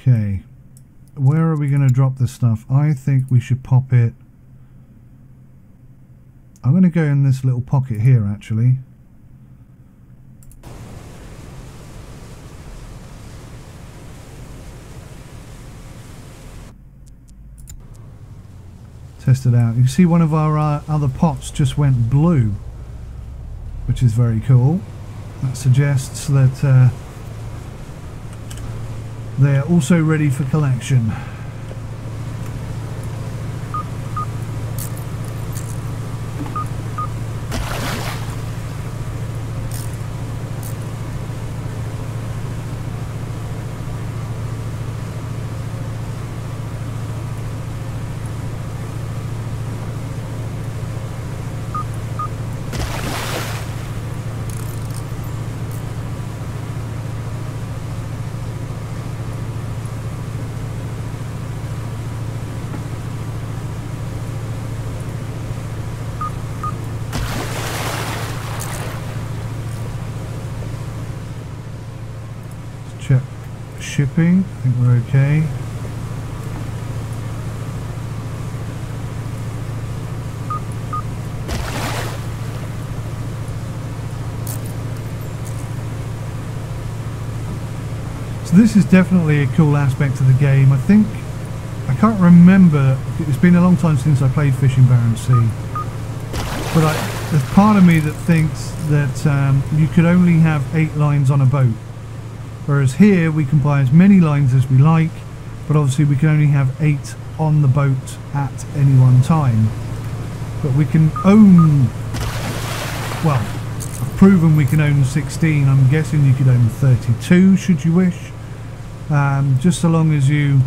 Okay. Where are we going to drop this stuff? I think we should pop it... I'm going to go in this little pocket here, actually. Test it out. You can see one of our uh, other pots just went blue, which is very cool. That suggests that uh, they're also ready for collection. check shipping. I think we're okay. So this is definitely a cool aspect of the game. I think I can't remember. It's been a long time since I played Fishing Barents Sea, but I, there's part of me that thinks that um, you could only have eight lines on a boat. Whereas here we can buy as many lines as we like, but obviously we can only have eight on the boat at any one time. But we can own, well, I've proven we can own 16. I'm guessing you could own 32 should you wish. Um, just so long as you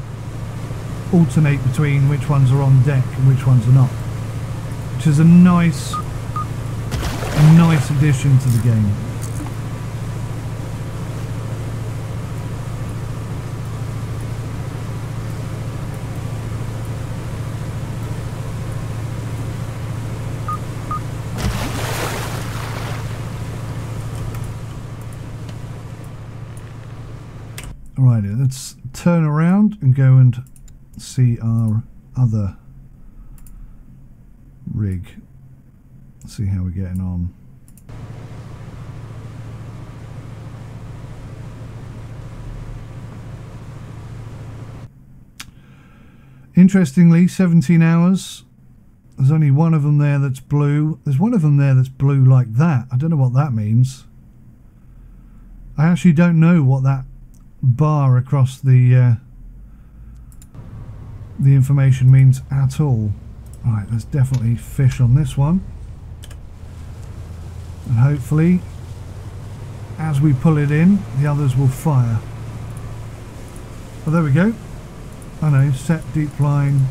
alternate between which ones are on deck and which ones are not. Which is a nice, a nice addition to the game. Alrighty, let's turn around and go and see our other rig. See how we're getting on. Interestingly, 17 hours. There's only one of them there that's blue. There's one of them there that's blue like that. I don't know what that means. I actually don't know what that bar across the uh, the information means at all. Right, there's definitely fish on this one. And hopefully, as we pull it in, the others will fire. Well, there we go. I know, set deep line.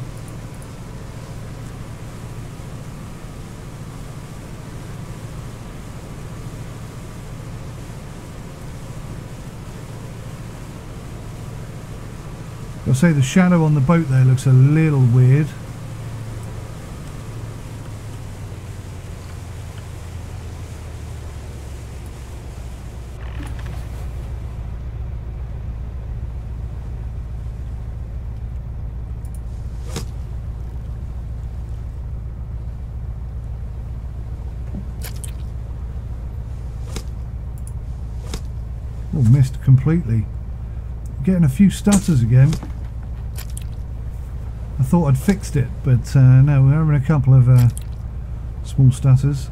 I'll say the shadow on the boat there looks a little weird. Oh, missed completely. Getting a few stutters again. Thought I'd fixed it, but uh, no, we're having a couple of uh, small stutters.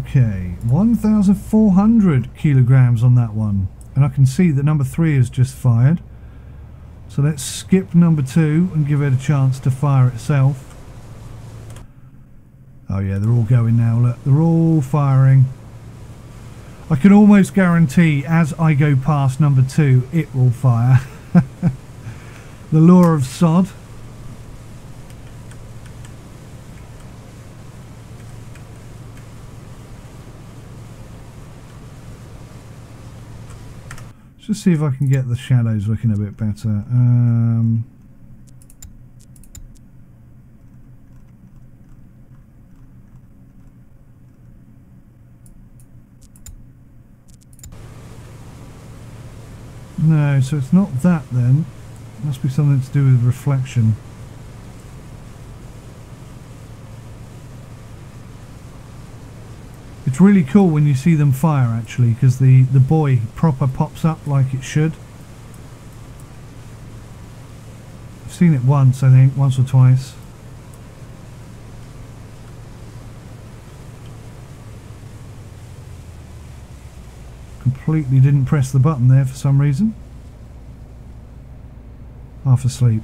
Okay, 1,400 kilograms on that one. And I can see that number three has just fired. So let's skip number two and give it a chance to fire itself. Oh yeah, they're all going now, look. They're all firing. I can almost guarantee as I go past number two, it will fire. the law of sod. Let's just see if I can get the shadows looking a bit better. Um, No, so it's not that then. Must be something to do with reflection. It's really cool when you see them fire actually because the, the buoy proper pops up like it should. I've seen it once I think, once or twice. Completely didn't press the button there for some reason. Half asleep.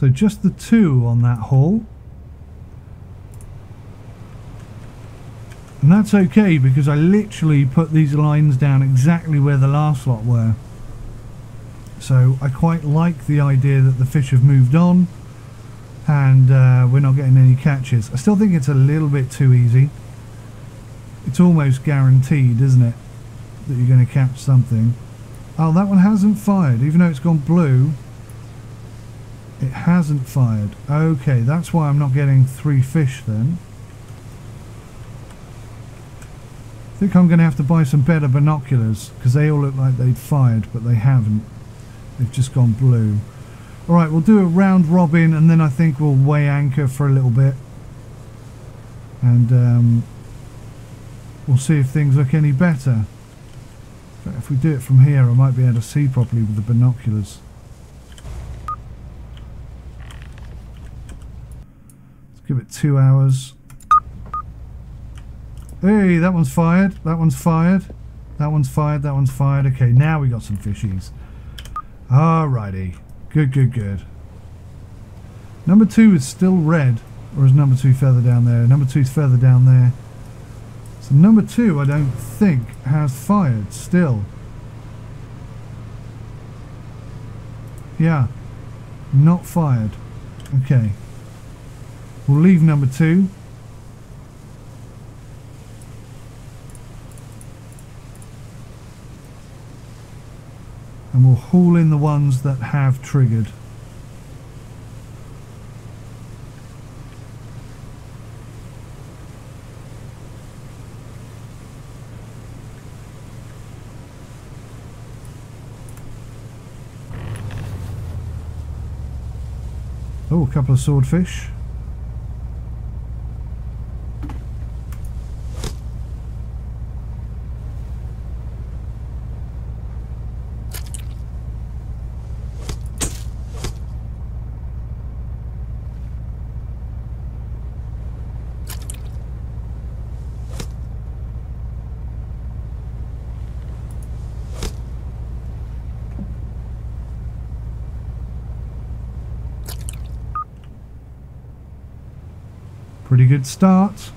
So just the two on that hole. And that's okay because I literally put these lines down exactly where the last lot were. So I quite like the idea that the fish have moved on and uh, we're not getting any catches. I still think it's a little bit too easy. It's almost guaranteed, isn't it, that you're going to catch something. Oh, that one hasn't fired, even though it's gone blue. It hasn't fired. Okay, that's why I'm not getting three fish then. I think I'm going to have to buy some better binoculars because they all look like they'd fired but they haven't. They've just gone blue. Alright, we'll do a round robin and then I think we'll weigh anchor for a little bit. And um, we'll see if things look any better. If we do it from here I might be able to see properly with the binoculars. Give it two hours. Hey, that one's fired. That one's fired. That one's fired. That one's fired. Okay, now we got some fishies. Alrighty. Good, good, good. Number two is still red. Or is number two further down there? Number two's further down there. So number two, I don't think, has fired still. Yeah. Not fired. Okay. We'll leave number two. And we'll haul in the ones that have triggered. Oh, a couple of swordfish. Pretty good start.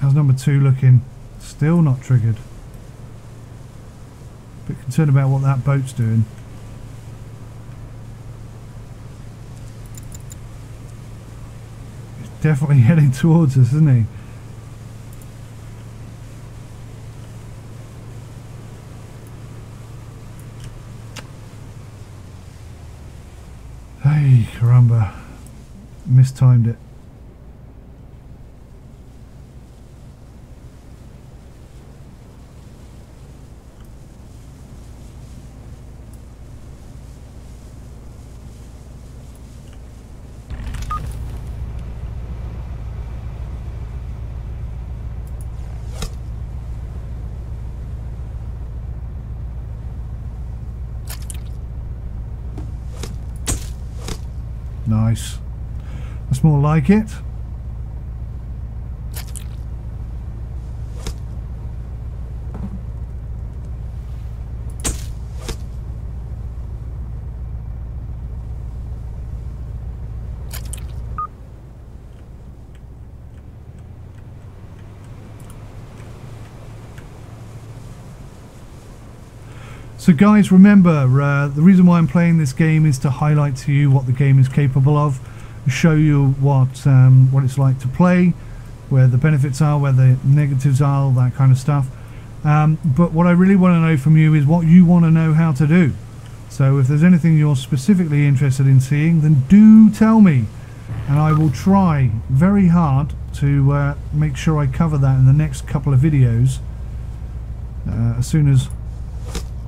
How's number two looking? Still not triggered. Bit concerned about what that boat's doing. He's definitely heading towards us, isn't he? Hey, caramba. Mistimed it. more like it. So guys, remember, uh, the reason why I'm playing this game is to highlight to you what the game is capable of show you what um, what it's like to play, where the benefits are, where the negatives are, all that kind of stuff. Um, but what I really want to know from you is what you want to know how to do. So if there's anything you're specifically interested in seeing, then do tell me. And I will try very hard to uh, make sure I cover that in the next couple of videos. Uh, as soon as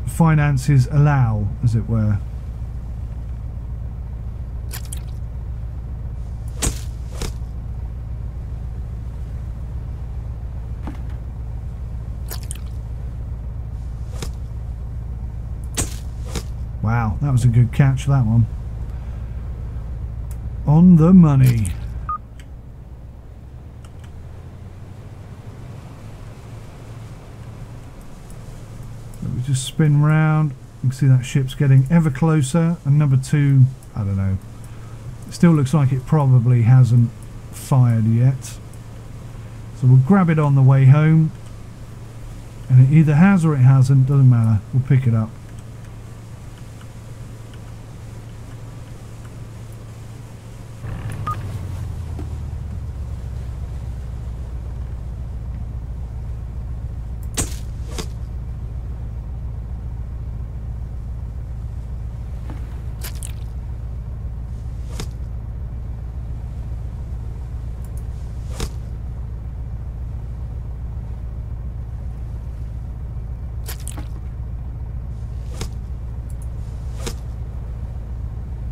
finances allow, as it were. Wow, that was a good catch, that one. On the money. Let me just spin round. You can see that ship's getting ever closer. And number two, I don't know. Still looks like it probably hasn't fired yet. So we'll grab it on the way home. And it either has or it hasn't, doesn't matter. We'll pick it up.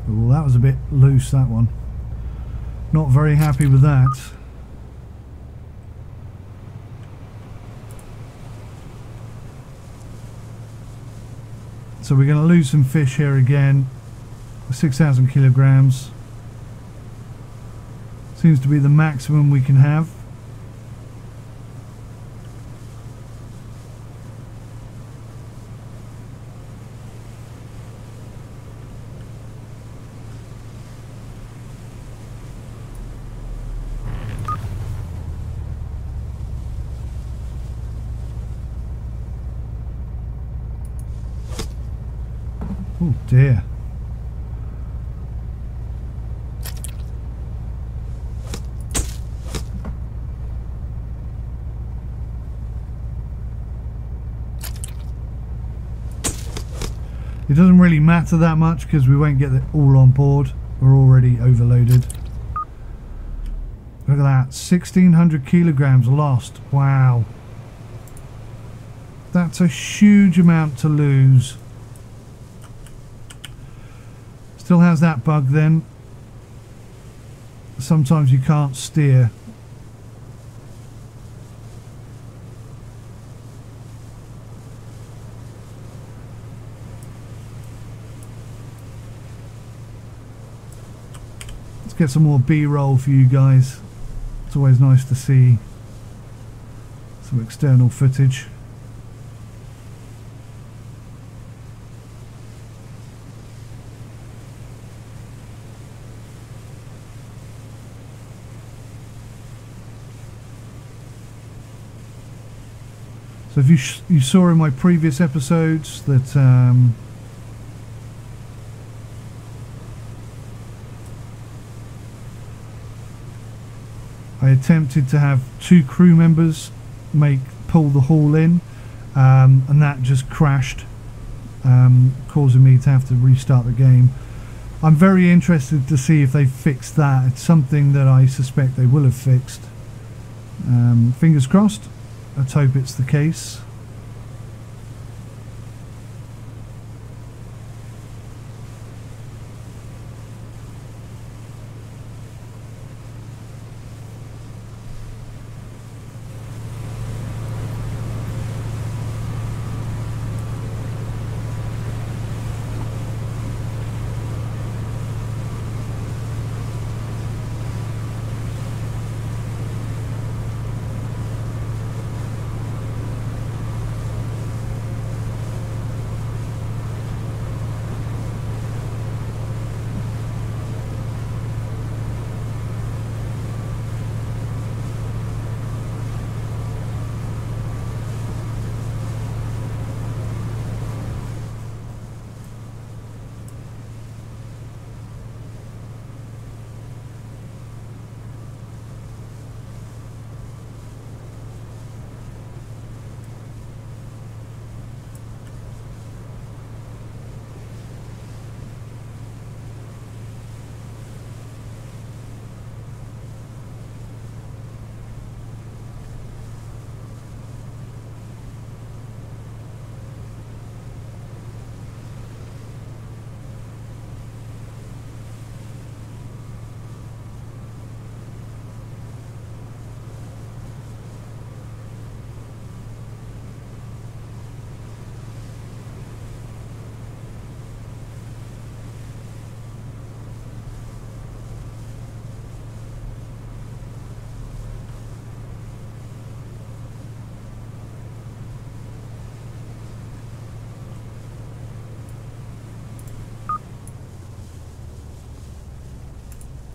Well, that was a bit loose, that one. Not very happy with that. So we're going to lose some fish here again. 6,000 kilograms. Seems to be the maximum we can have. Oh dear. It doesn't really matter that much because we won't get it all on board. We're already overloaded. Look at that, 1600 kilograms lost. Wow. That's a huge amount to lose. Still has that bug then. Sometimes you can't steer. Let's get some more B-roll for you guys. It's always nice to see some external footage. So if you you saw in my previous episodes that um, I attempted to have two crew members make pull the haul in um, and that just crashed um, causing me to have to restart the game. I'm very interested to see if they fixed that. It's something that I suspect they will have fixed. Um, fingers crossed. Let's hope it's the case.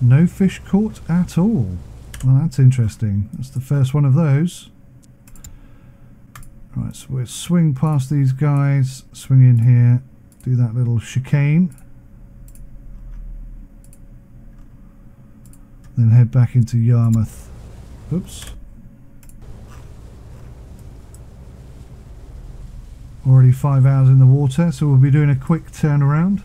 No fish caught at all. Well, that's interesting. That's the first one of those. Right, so we'll swing past these guys, swing in here, do that little chicane. Then head back into Yarmouth. Oops. Already five hours in the water, so we'll be doing a quick turnaround.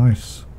Nice.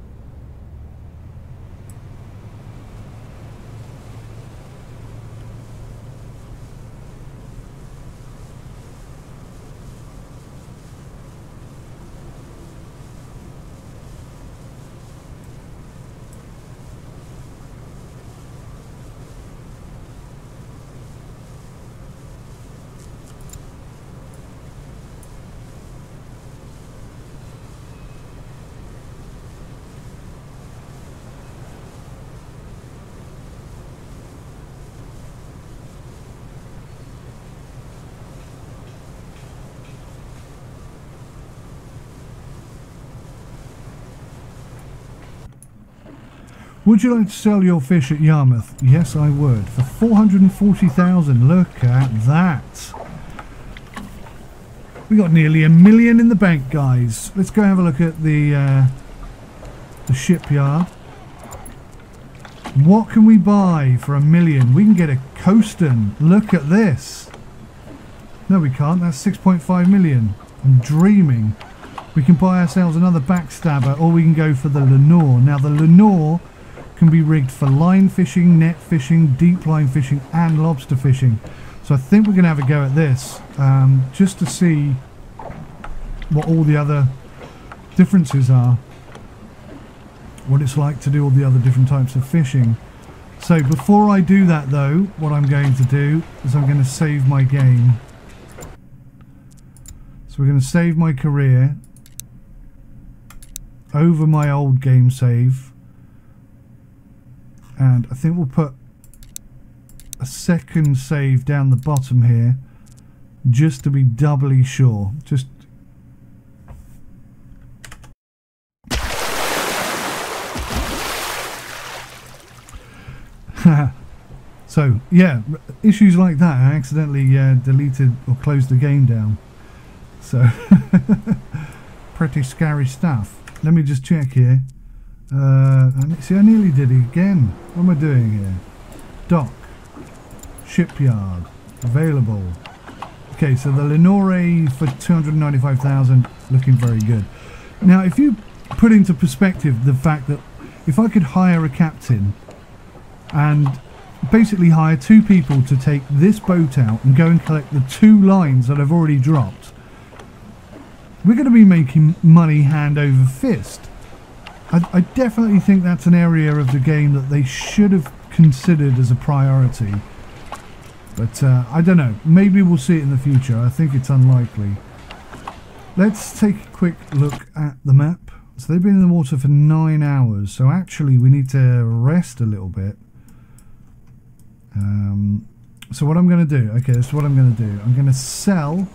Would you like to sell your fish at Yarmouth? Yes, I would. For 440000 Look at that. We got nearly a million in the bank, guys. Let's go have a look at the, uh, the shipyard. What can we buy for a million? We can get a Coaston. Look at this. No, we can't. That's 6.5 million. I'm dreaming. We can buy ourselves another backstabber or we can go for the Lenore. Now, the Lenore can be rigged for line fishing, net fishing, deep line fishing and lobster fishing. So I think we're going to have a go at this um, just to see what all the other differences are. What it's like to do all the other different types of fishing. So before I do that though, what I'm going to do is I'm going to save my game. So we're going to save my career over my old game save and I think we'll put a second save down the bottom here just to be doubly sure. Just so yeah issues like that I accidentally uh, deleted or closed the game down. So pretty scary stuff. Let me just check here uh, see, I nearly did it again. What am I doing here? Dock. Shipyard. Available. Okay, so the Lenore for 295,000, looking very good. Now, if you put into perspective the fact that if I could hire a captain and basically hire two people to take this boat out and go and collect the two lines that I've already dropped, we're going to be making money hand over fist. I, definitely think that's an area of the game that they should have considered as a priority. But uh, I don't know. Maybe we'll see it in the future. I think it's unlikely. Let's take a quick look at the map. So they've been in the water for nine hours. So actually we need to rest a little bit. Um, so what I'm going to do, okay, this is what I'm going to do. I'm going to sell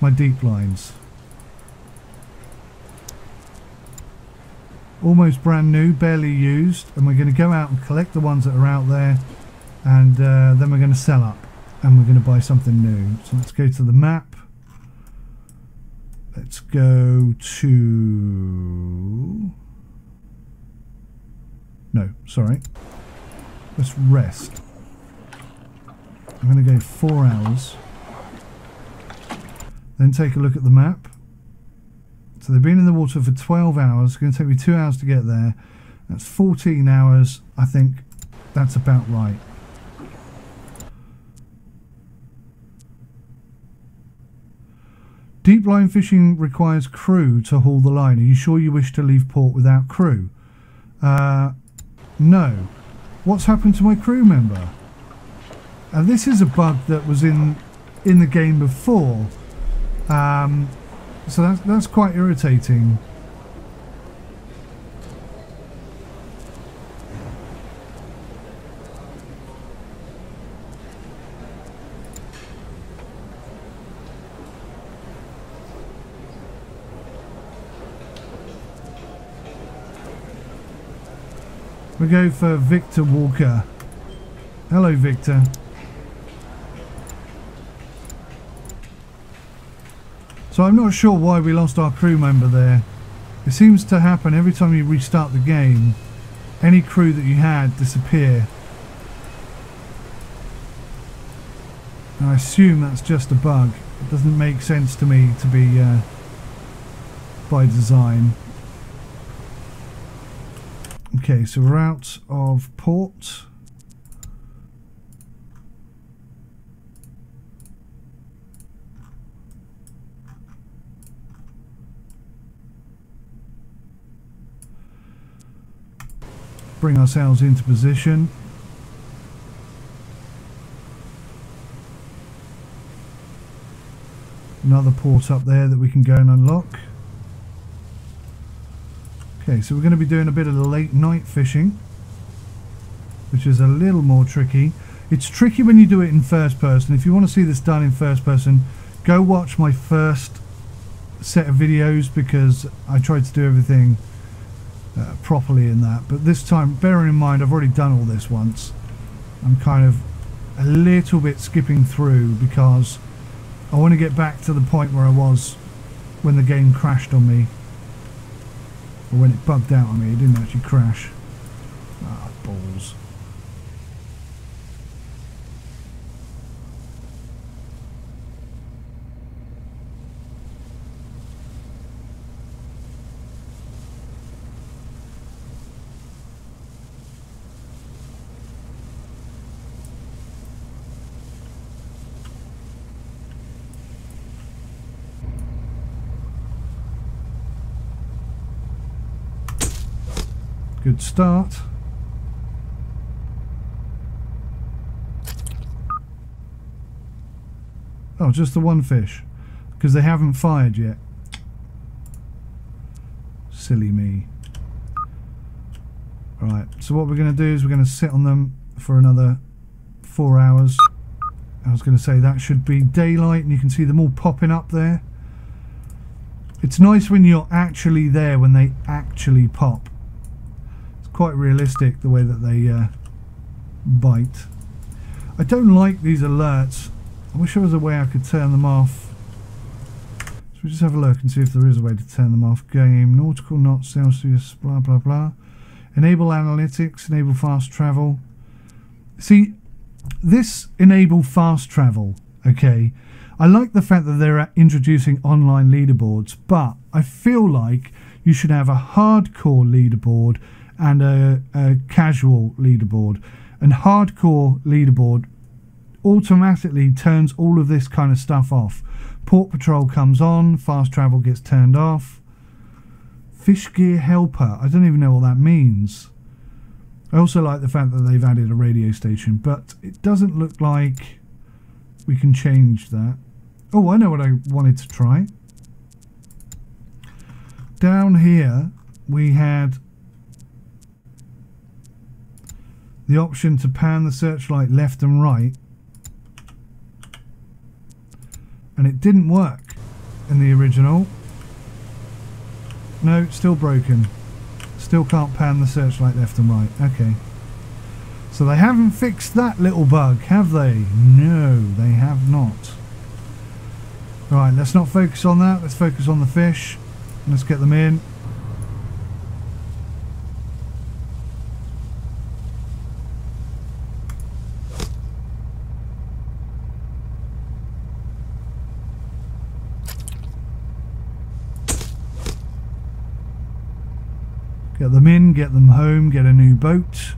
my deep lines. Almost brand new, barely used, and we're going to go out and collect the ones that are out there, and uh, then we're going to sell up, and we're going to buy something new. So let's go to the map. Let's go to... No, sorry. Let's rest. I'm going to go four hours. Then take a look at the map. So they've been in the water for 12 hours. It's going to take me two hours to get there. That's 14 hours. I think that's about right. Deep line fishing requires crew to haul the line. Are you sure you wish to leave port without crew? Uh, no. What's happened to my crew member? Uh, this is a bug that was in in the game before. Um, so that's, that's quite irritating. We go for Victor Walker. Hello, Victor. So I'm not sure why we lost our crew member there. It seems to happen every time you restart the game. Any crew that you had disappear. And I assume that's just a bug. It doesn't make sense to me to be uh, by design. Okay, so we're out of port. Bring ourselves into position. Another port up there that we can go and unlock. Okay, so we're going to be doing a bit of the late night fishing, which is a little more tricky. It's tricky when you do it in first person. If you want to see this done in first person, go watch my first set of videos because I tried to do everything uh, properly in that. But this time, bearing in mind I've already done all this once, I'm kind of a little bit skipping through because I want to get back to the point where I was when the game crashed on me. Or when it bugged out on me, it didn't actually crash. Ah, balls. Good start. Oh, just the one fish. Because they haven't fired yet. Silly me. Right, so what we're going to do is we're going to sit on them for another four hours. I was going to say that should be daylight and you can see them all popping up there. It's nice when you're actually there when they actually pop quite realistic the way that they uh, bite. I don't like these alerts. I wish there was a way I could turn them off. So we just have a look and see if there is a way to turn them off. Game, nautical knots, Celsius, blah blah blah. Enable analytics, enable fast travel. See, this enable fast travel, okay, I like the fact that they're introducing online leaderboards, but I feel like you should have a hardcore leaderboard and a, a casual leaderboard. And hardcore leaderboard automatically turns all of this kind of stuff off. Port patrol comes on, fast travel gets turned off. Fish gear helper, I don't even know what that means. I also like the fact that they've added a radio station, but it doesn't look like we can change that. Oh, I know what I wanted to try. Down here, we had the option to pan the searchlight left and right. And it didn't work in the original. No still broken. Still can't pan the searchlight left and right. Okay. So they haven't fixed that little bug have they? No they have not. Right let's not focus on that. Let's focus on the fish. Let's get them in Get them in, get them home, get a new boat.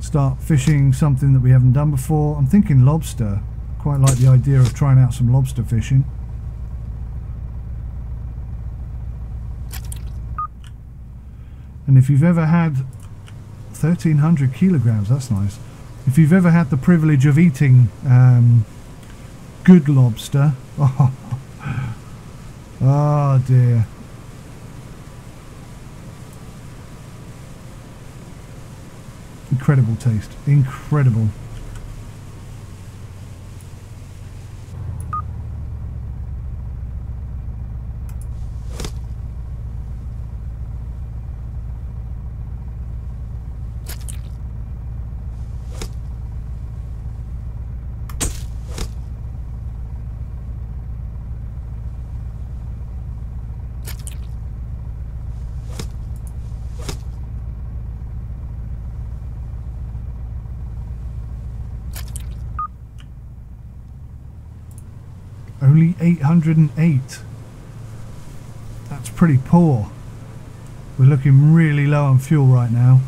Start fishing something that we haven't done before. I'm thinking lobster. Quite like the idea of trying out some lobster fishing. And if you've ever had 1300 kilograms, that's nice. If you've ever had the privilege of eating um, good lobster, oh, oh dear. Incredible taste. Incredible. Only 808. That's pretty poor. We're looking really low on fuel right now.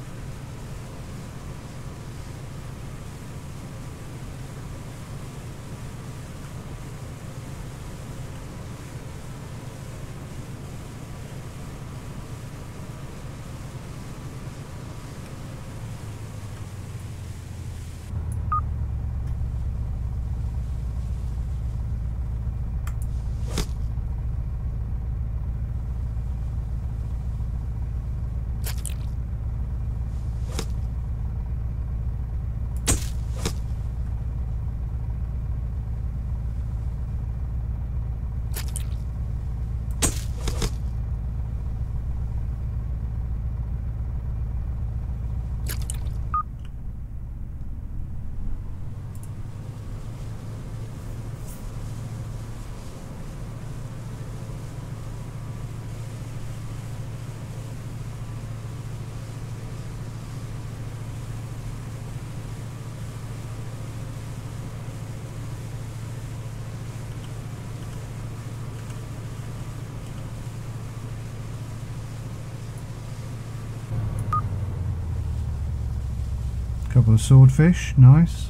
Couple of swordfish, nice.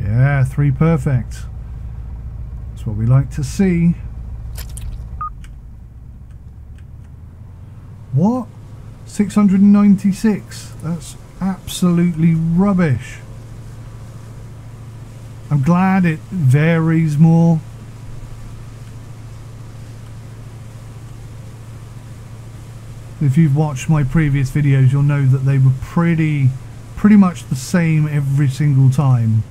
Yeah, three perfect. That's what we like to see. What? 696? That's absolutely rubbish. I'm glad it varies more. If you've watched my previous videos, you'll know that they were pretty, pretty much the same every single time.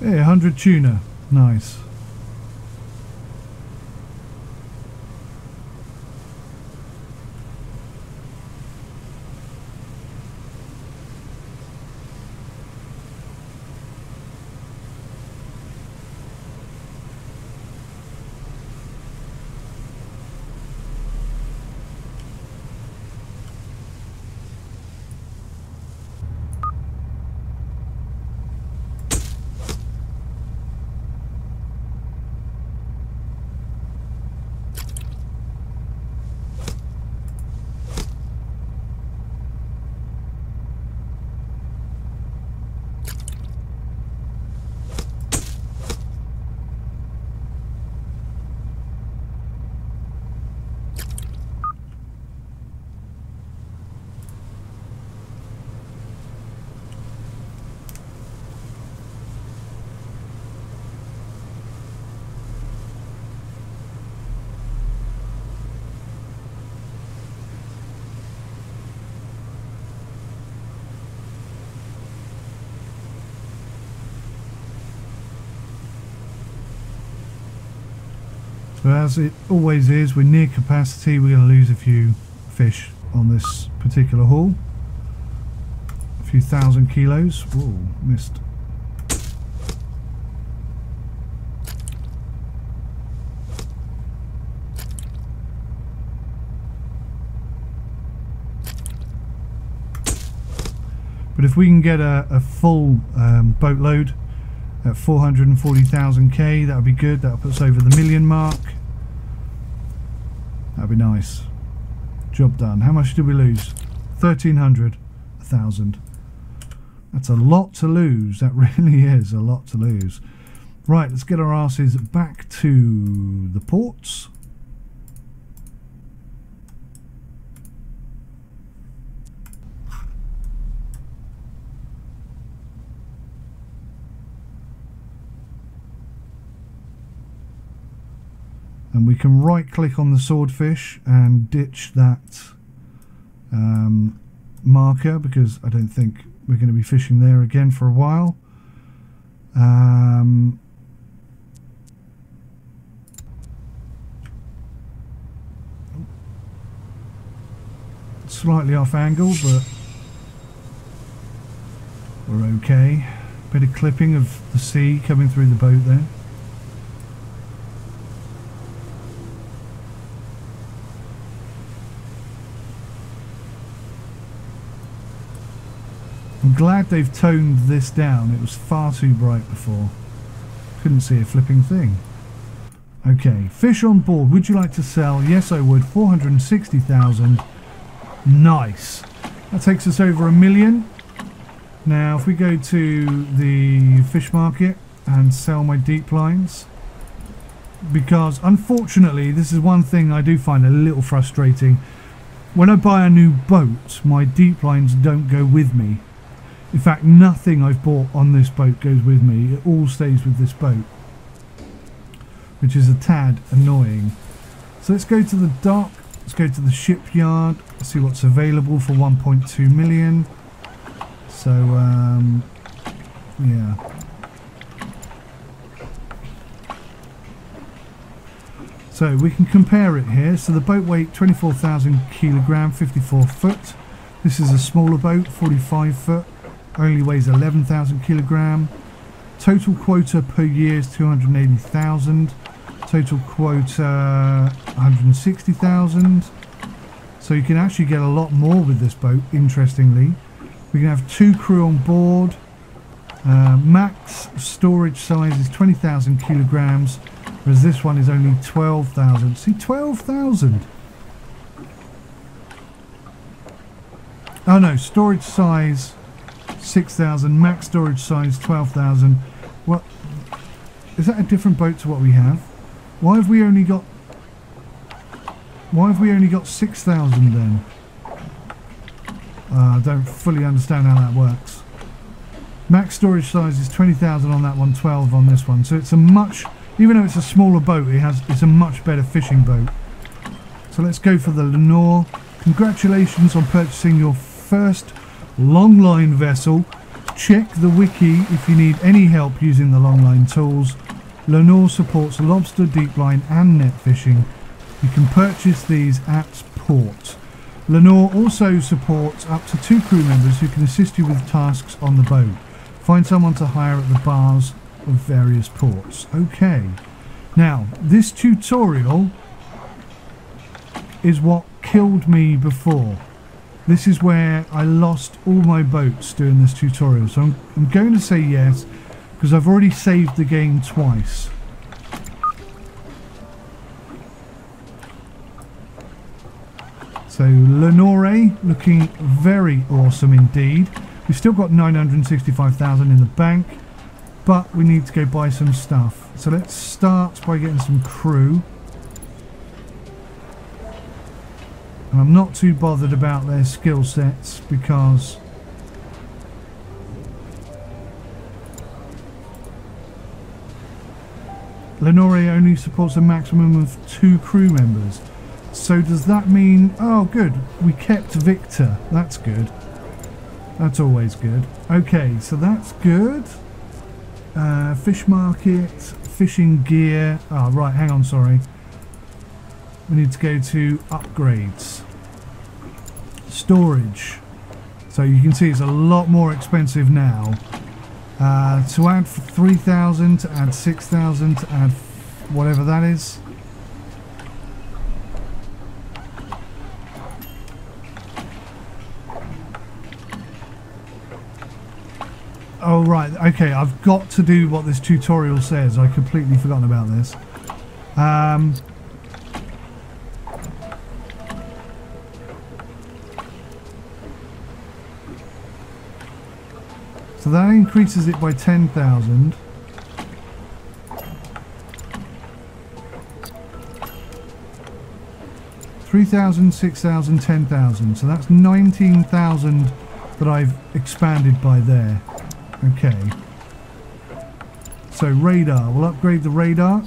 Yeah, 100 tuna. Nice. As it always is, we're near capacity, we're going to lose a few fish on this particular haul. A few thousand kilos. Whoa, missed. But if we can get a, a full um, boatload at 440,000 K, that would be good. That would put us over the million mark. Be nice. Job done. How much did we lose? 1,300. 1,000. That's a lot to lose. That really is a lot to lose. Right, let's get our asses back to the ports. And we can right click on the swordfish and ditch that um, marker because I don't think we're going to be fishing there again for a while. Um, slightly off angle but we're okay. Bit of clipping of the sea coming through the boat there glad they've toned this down. It was far too bright before. Couldn't see a flipping thing. Okay, fish on board. Would you like to sell? Yes, I would. 460,000. Nice. That takes us over a million. Now, if we go to the fish market and sell my deep lines, because unfortunately, this is one thing I do find a little frustrating. When I buy a new boat, my deep lines don't go with me. In fact, nothing I've bought on this boat goes with me. It all stays with this boat, which is a tad annoying. So let's go to the dock. Let's go to the shipyard. See what's available for 1.2 million. So, um, yeah. So we can compare it here. So the boat weight 24,000 kilogram, 54 foot. This is a smaller boat, 45 foot only weighs 11,000 kilogram. Total quota per year is 280,000. Total quota 160,000. So you can actually get a lot more with this boat, interestingly. We can have two crew on board. Uh, max storage size is 20,000 kilograms, whereas this one is only 12,000. See, 12,000! Oh no, storage size 6,000, max storage size 12,000. What? Is that a different boat to what we have? Why have we only got... Why have we only got 6,000 then? Uh, I don't fully understand how that works. Max storage size is 20,000 on that one, 12 on this one. So it's a much, even though it's a smaller boat, it has it's a much better fishing boat. So let's go for the Lenore. Congratulations on purchasing your first longline vessel. Check the wiki if you need any help using the longline tools. Lenore supports lobster, deep line and net fishing. You can purchase these at port. Lenore also supports up to two crew members who can assist you with tasks on the boat. Find someone to hire at the bars of various ports. Okay. Now, this tutorial is what killed me before. This is where I lost all my boats doing this tutorial. So I'm, I'm going to say yes, because I've already saved the game twice. So Lenore looking very awesome indeed. We've still got 965,000 in the bank, but we need to go buy some stuff. So let's start by getting some crew. And I'm not too bothered about their skill sets because Lenore only supports a maximum of two crew members. So does that mean... Oh, good. We kept Victor. That's good. That's always good. Okay, so that's good. Uh, fish market, fishing gear. Oh, right, hang on, sorry we need to go to upgrades. Storage. So you can see it's a lot more expensive now. Uh, to add 3,000 to add 6,000 to add whatever that is. Oh right, okay, I've got to do what this tutorial says. I completely forgotten about this. Um, So that increases it by 10,000. Three thousand, six thousand, ten thousand. So that's nineteen thousand that I've expanded by there. Okay. So radar. We'll upgrade the radar.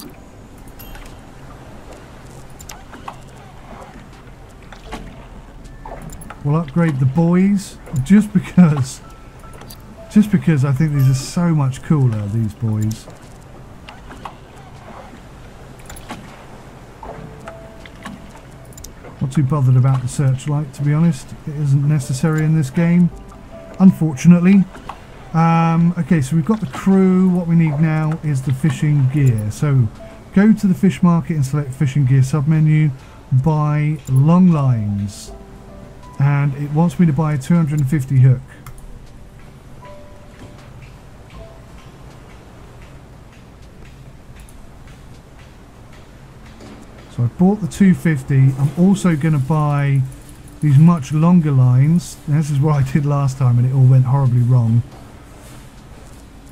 We'll upgrade the buoys just because just because I think these are so much cooler, these buoys. Not too bothered about the searchlight, to be honest. It isn't necessary in this game, unfortunately. Um, okay, so we've got the crew. What we need now is the fishing gear. So go to the fish market and select fishing gear submenu. Buy long lines and it wants me to buy a 250 hook. Bought the 250. I'm also going to buy these much longer lines. This is what I did last time and it all went horribly wrong.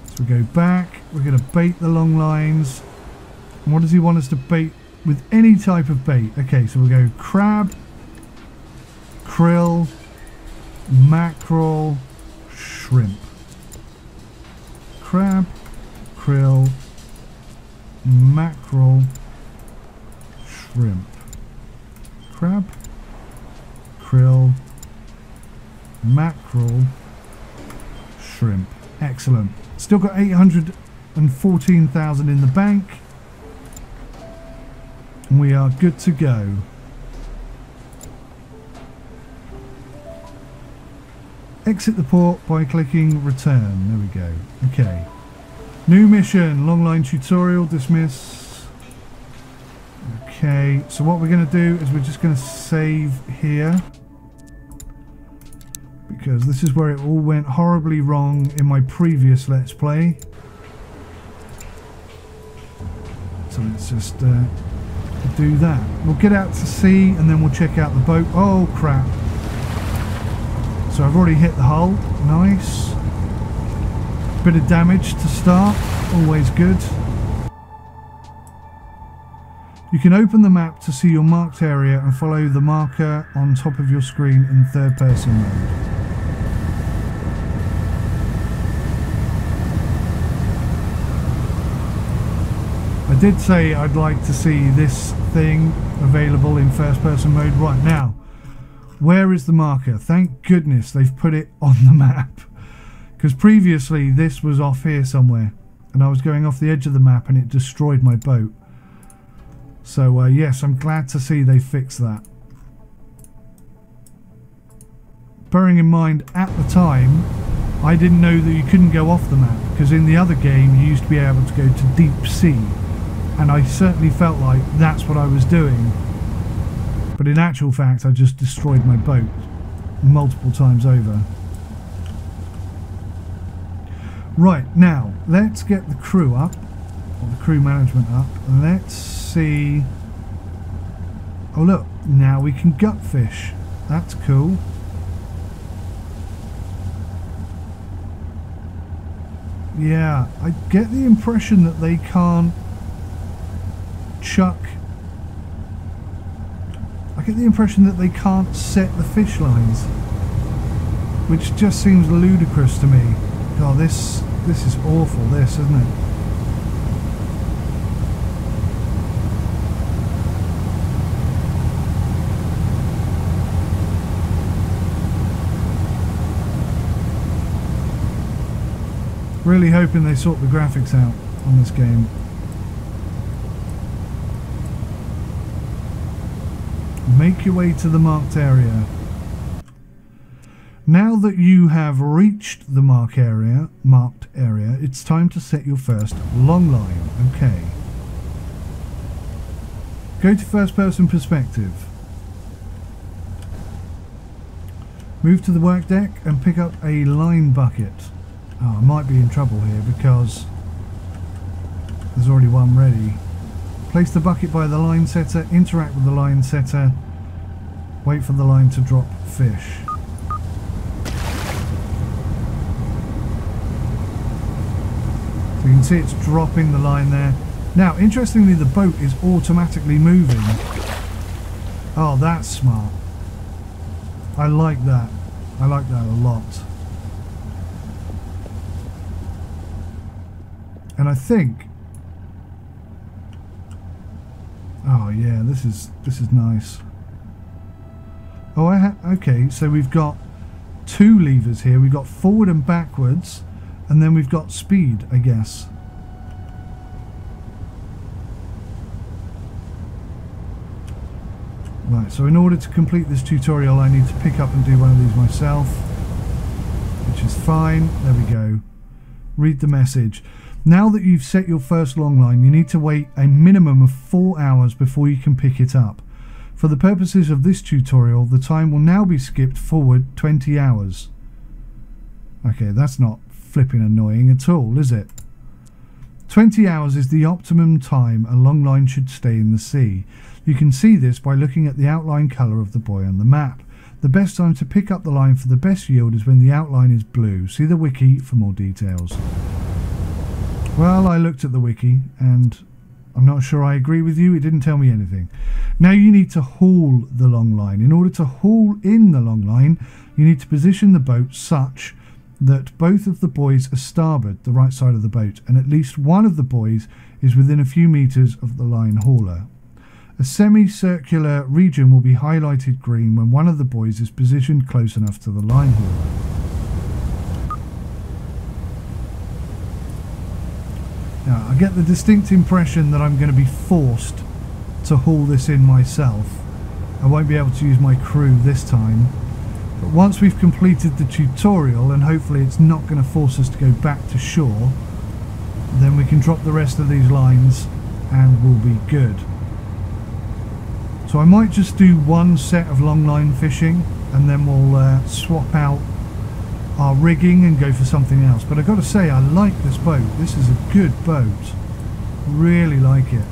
So we go back. We're going to bait the long lines. And what does he want us to bait with any type of bait? Okay, so we'll go crab, krill, mackerel, shrimp. Crab, krill, mackerel, shrimp. Crab, krill, mackerel, shrimp. Excellent. Still got 814,000 in the bank. And we are good to go. Exit the port by clicking return. There we go. Okay. New mission, longline tutorial, dismiss. Okay, so what we're going to do is we're just going to save here. Because this is where it all went horribly wrong in my previous Let's Play. So let's just uh, do that. We'll get out to sea and then we'll check out the boat. Oh crap. So I've already hit the hull. Nice. Bit of damage to start. Always good. You can open the map to see your marked area and follow the marker on top of your screen in third person mode. I did say I'd like to see this thing available in first person mode right now. Where is the marker? Thank goodness they've put it on the map. Because previously this was off here somewhere. And I was going off the edge of the map and it destroyed my boat. So uh, yes, I'm glad to see they fixed that. Bearing in mind, at the time, I didn't know that you couldn't go off the map. Because in the other game, you used to be able to go to deep sea. And I certainly felt like that's what I was doing but in actual fact, I just destroyed my boat multiple times over. Right, now, let's get the crew up, or the crew management up, let's see... Oh look, now we can gut fish. That's cool. Yeah, I get the impression that they can't chuck I get the impression that they can't set the fish lines, which just seems ludicrous to me. God, this this is awful. This, isn't it? Really hoping they sort the graphics out on this game. Make your way to the marked area. Now that you have reached the mark area, marked area, it's time to set your first long line. Okay. Go to first person perspective. Move to the work deck and pick up a line bucket. Oh, I might be in trouble here because there's already one ready. Place the bucket by the line setter, interact with the line setter, wait for the line to drop fish. So you can see it's dropping the line there. Now, interestingly, the boat is automatically moving. Oh, that's smart. I like that. I like that a lot. And I think Oh yeah, this is this is nice. Oh, okay. So we've got two levers here. We've got forward and backwards, and then we've got speed, I guess. Right. So in order to complete this tutorial, I need to pick up and do one of these myself, which is fine. There we go. Read the message. Now that you've set your first long line, you need to wait a minimum of 4 hours before you can pick it up. For the purposes of this tutorial, the time will now be skipped forward 20 hours. Okay, that's not flipping annoying at all, is it? 20 hours is the optimum time a long line should stay in the sea. You can see this by looking at the outline colour of the buoy on the map. The best time to pick up the line for the best yield is when the outline is blue. See the wiki for more details. Well, I looked at the wiki and I'm not sure I agree with you. It didn't tell me anything. Now you need to haul the long line. In order to haul in the long line, you need to position the boat such that both of the buoys are starboard, the right side of the boat, and at least one of the buoys is within a few metres of the line hauler. A semicircular region will be highlighted green when one of the buoys is positioned close enough to the line hauler. I get the distinct impression that I'm going to be forced to haul this in myself. I won't be able to use my crew this time. But once we've completed the tutorial, and hopefully it's not going to force us to go back to shore, then we can drop the rest of these lines and we'll be good. So I might just do one set of long line fishing and then we'll uh, swap out our rigging and go for something else. But I've got to say, I like this boat. This is a good boat. Really like it.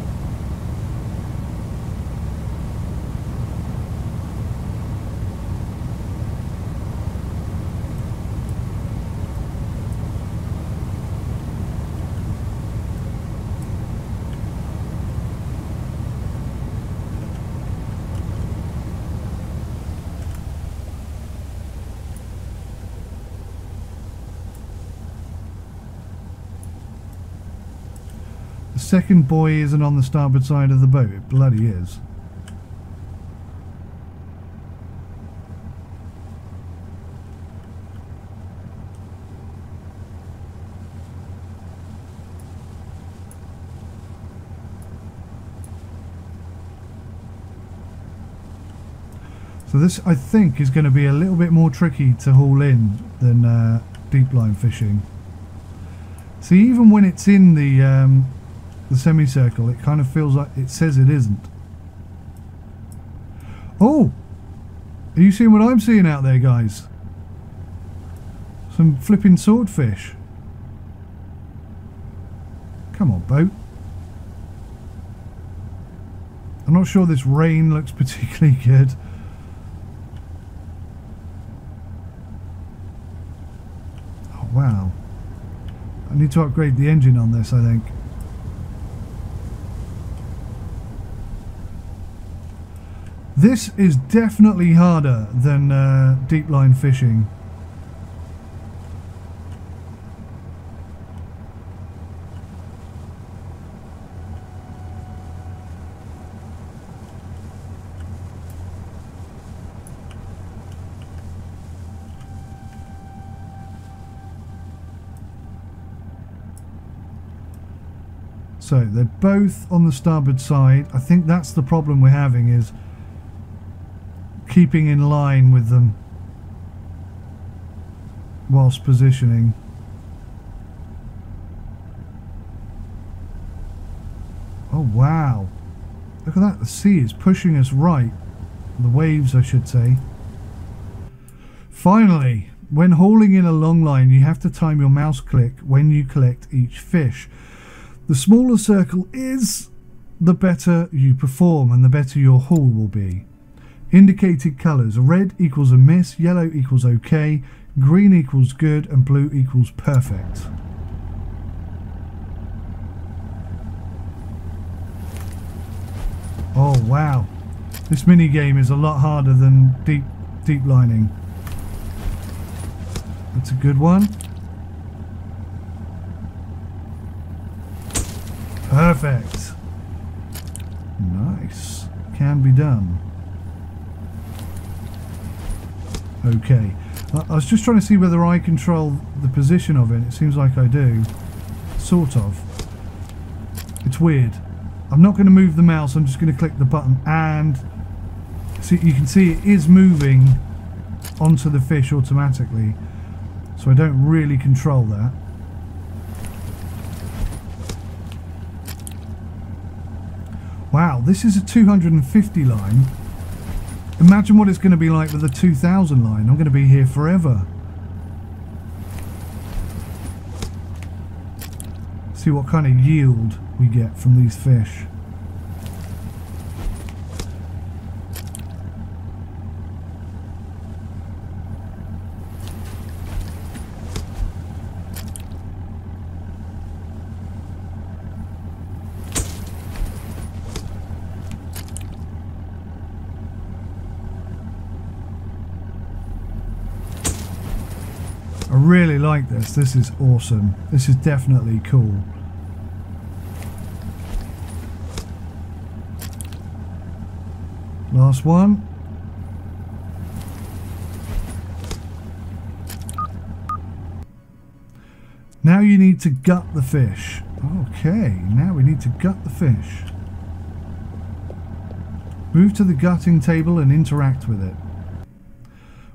Second buoy isn't on the starboard side of the boat. It bloody is. So this, I think, is going to be a little bit more tricky to haul in than uh, deep line fishing. See, even when it's in the um, the semicircle, it kind of feels like it says it isn't. Oh! Are you seeing what I'm seeing out there, guys? Some flipping swordfish. Come on, boat. I'm not sure this rain looks particularly good. Oh, wow. I need to upgrade the engine on this, I think. This is definitely harder than uh, deep line fishing. So they're both on the starboard side. I think that's the problem we're having is keeping in line with them whilst positioning. Oh wow. Look at that, the sea is pushing us right. The waves I should say. Finally, when hauling in a long line you have to time your mouse click when you collect each fish. The smaller circle is, the better you perform and the better your haul will be. Indicated colours. Red equals a miss, yellow equals okay, green equals good, and blue equals perfect. Oh, wow. This mini game is a lot harder than deep deep lining. That's a good one. Perfect. Nice. Can be done. Okay. I, was just trying to see whether I control the position of it. It seems like I do. Sort of. It's weird. I'm not going to move the mouse. I'm just going to click the button and see you can see it is moving onto the fish automatically. So I don't really control that. Wow, this is a 250 line. Imagine what it's going to be like with the 2000 line. I'm going to be here forever. See what kind of yield we get from these fish. really like this. This is awesome. This is definitely cool. Last one. Now you need to gut the fish. Okay, now we need to gut the fish. Move to the gutting table and interact with it.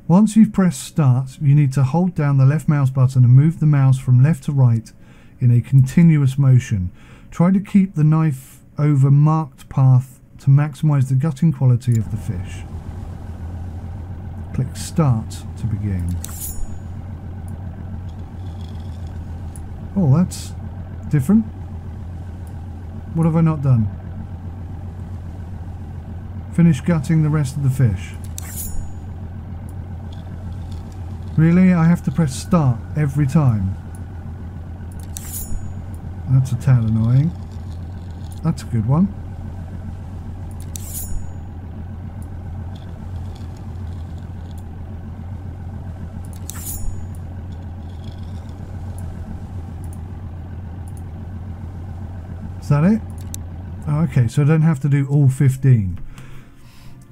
Once you've pressed start, you need to hold down the left mouse button and move the mouse from left to right in a continuous motion. Try to keep the knife over marked path to maximize the gutting quality of the fish. Click start to begin. Oh, that's different. What have I not done? Finish gutting the rest of the fish. Really? I have to press start every time? That's a tad annoying. That's a good one. Is that it? Oh, okay, so I don't have to do all 15.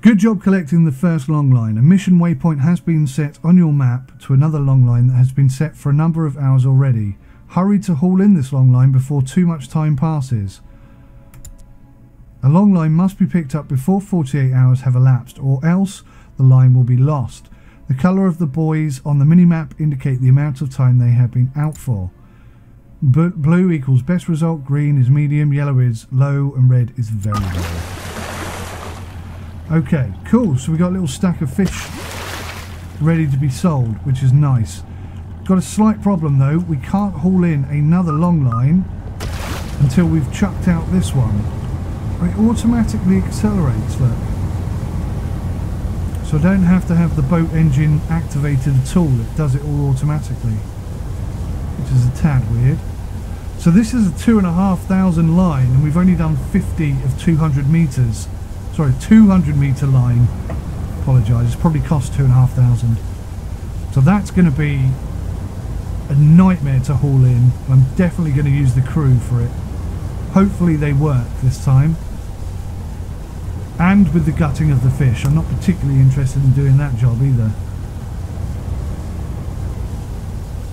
Good job collecting the first long line. A mission waypoint has been set on your map to another long line that has been set for a number of hours already. Hurry to haul in this long line before too much time passes. A long line must be picked up before 48 hours have elapsed or else the line will be lost. The colour of the buoys on the minimap indicate the amount of time they have been out for. Blue equals best result, green is medium, yellow is low and red is very low. Okay, cool. So we got a little stack of fish ready to be sold, which is nice. Got a slight problem though. We can't haul in another long line until we've chucked out this one. It automatically accelerates, look. So I don't have to have the boat engine activated at all. It does it all automatically, which is a tad weird. So this is a two and a half thousand line and we've only done 50 of 200 meters sorry, 200 metre line. Apologise, it's probably cost two and a half thousand. So that's going to be a nightmare to haul in. I'm definitely going to use the crew for it. Hopefully they work this time. And with the gutting of the fish, I'm not particularly interested in doing that job either.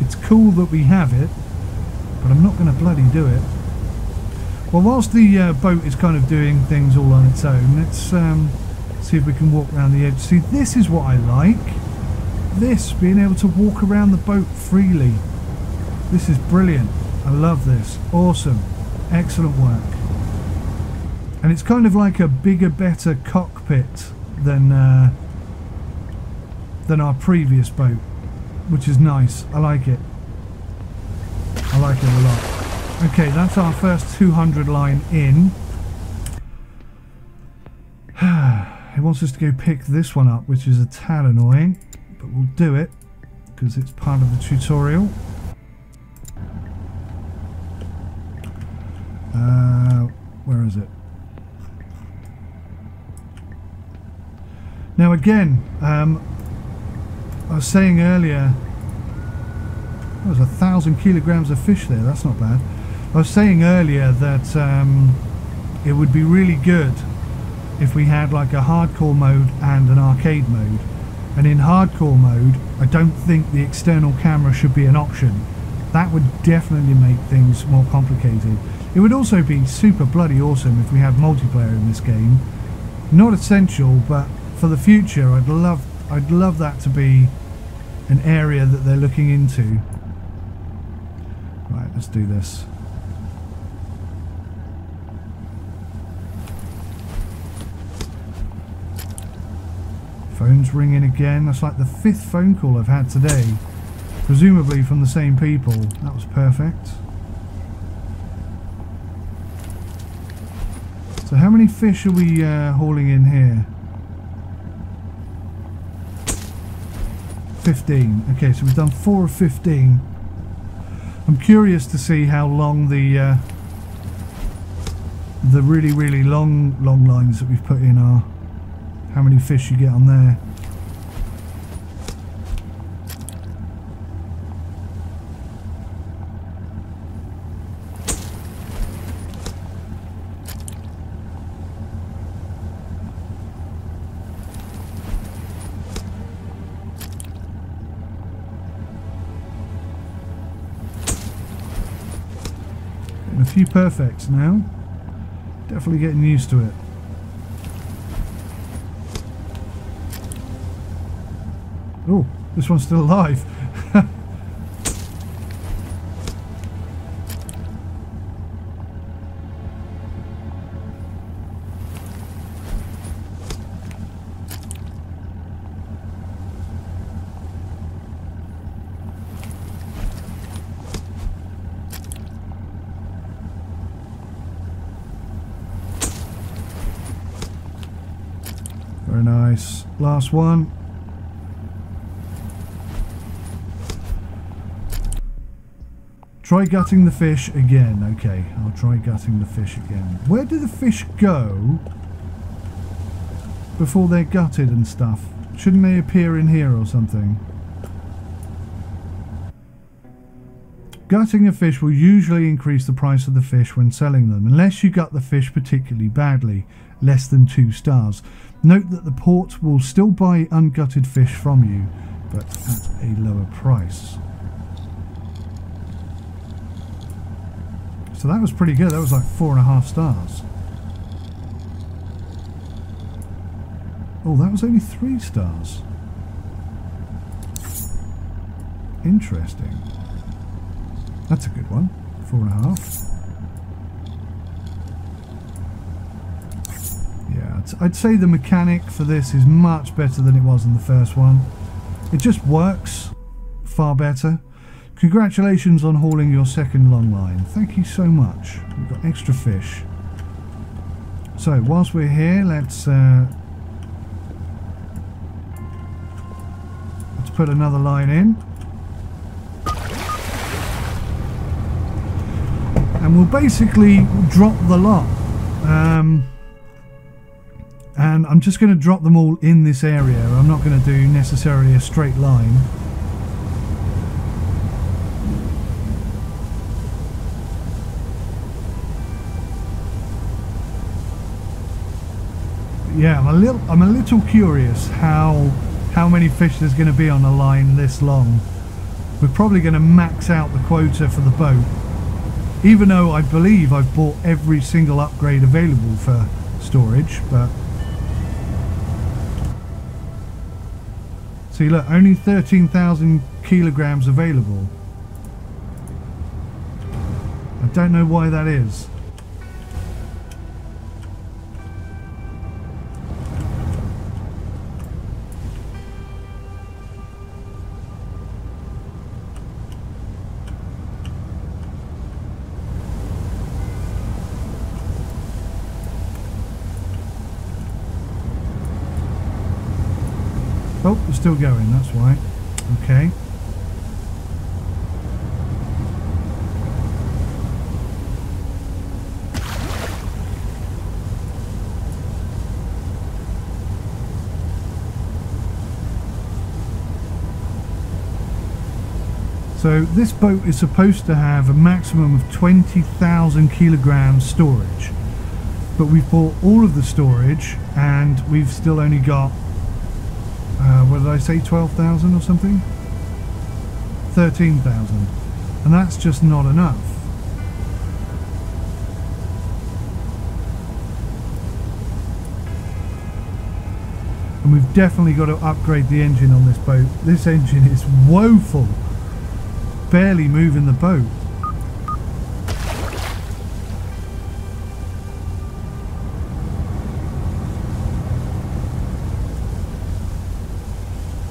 It's cool that we have it, but I'm not going to bloody do it. Well, whilst the uh, boat is kind of doing things all on its own, let's um, see if we can walk around the edge. See, this is what I like. This, being able to walk around the boat freely. This is brilliant. I love this. Awesome. Excellent work. And it's kind of like a bigger, better cockpit than uh, than our previous boat, which is nice. I like it. I like it a lot. Okay, that's our first 200 line in. it wants us to go pick this one up, which is a tad annoying, but we'll do it because it's part of the tutorial. Uh, where is it? Now again, um, I was saying earlier, there was a thousand kilograms of fish there, that's not bad. I was saying earlier that um, it would be really good if we had like a hardcore mode and an arcade mode. And in hardcore mode, I don't think the external camera should be an option. That would definitely make things more complicated. It would also be super bloody awesome if we had multiplayer in this game. Not essential, but for the future, I'd love, I'd love that to be an area that they're looking into. Right, let's do this. Phone's ringing again. That's like the fifth phone call I've had today. Presumably from the same people. That was perfect. So how many fish are we uh, hauling in here? 15. Okay, so we've done 4 of 15. I'm curious to see how long the uh, the really, really long, long lines that we've put in are how many fish you get on there. A few perfects now. Definitely getting used to it. Oh, this one's still alive. Very nice. Last one. Try gutting the fish again. Okay, I'll try gutting the fish again. Where do the fish go before they're gutted and stuff? Shouldn't they appear in here or something? Gutting a fish will usually increase the price of the fish when selling them, unless you gut the fish particularly badly, less than two stars. Note that the port will still buy ungutted fish from you, but at a lower price. So that was pretty good. That was like four and a half stars. Oh, that was only three stars. Interesting. That's a good one. Four and a half. Yeah, I'd, say the mechanic for this is much better than it was in the first one. It just works far better. Congratulations on hauling your second long line. Thank you so much. We've got extra fish. So, whilst we're here, let's uh, let's put another line in. And we'll basically drop the lot. Um, and I'm just going to drop them all in this area. I'm not going to do necessarily a straight line. Yeah, I'm a little I'm a little curious how how many fish there's going to be on a line this long. We're probably going to max out the quota for the boat. Even though I believe I've bought every single upgrade available for storage, but See look, only 13,000 kilograms available. I don't know why that is. Oh, it's still going, that's why. Okay. So this boat is supposed to have a maximum of 20,000 kilograms storage. But we've bought all of the storage and we've still only got did I say, 12,000 or something? 13,000. And that's just not enough. And we've definitely got to upgrade the engine on this boat. This engine is woeful. Barely moving the boat.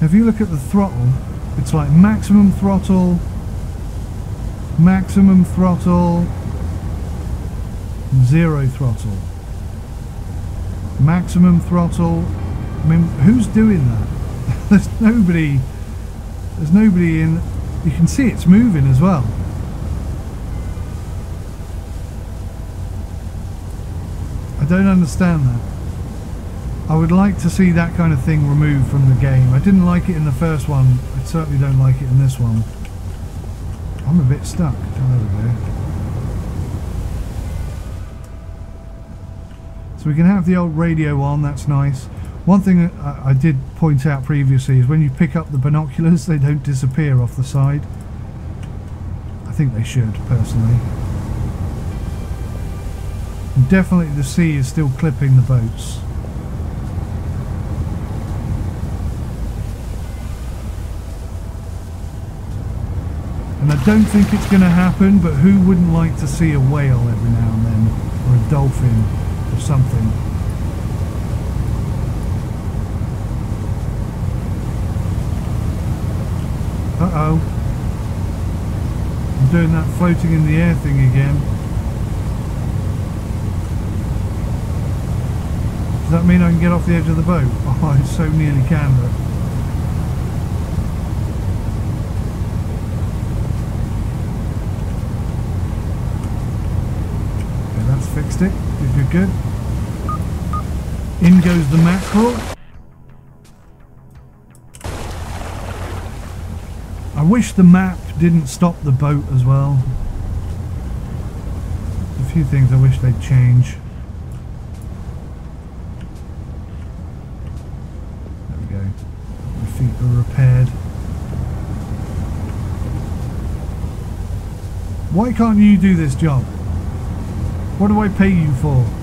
If you look at the throttle, it's like maximum throttle, maximum throttle, zero throttle. Maximum throttle. I mean, who's doing that? there's nobody, there's nobody in, you can see it's moving as well. I don't understand that. I would like to see that kind of thing removed from the game. I didn't like it in the first one. I certainly don't like it in this one. I'm a bit stuck. So we can have the old radio on, that's nice. One thing I, I did point out previously is when you pick up the binoculars, they don't disappear off the side. I think they should, personally. And definitely the sea is still clipping the boats. And I don't think it's going to happen, but who wouldn't like to see a whale every now and then? Or a dolphin, or something. Uh-oh. I'm doing that floating in the air thing again. Does that mean I can get off the edge of the boat? Oh, I so nearly can, but... it. Good, good, good. In goes the mackerel. I wish the map didn't stop the boat as well. A few things I wish they'd change. There we go. My feet are repaired. Why can't you do this job? What do I pay you for?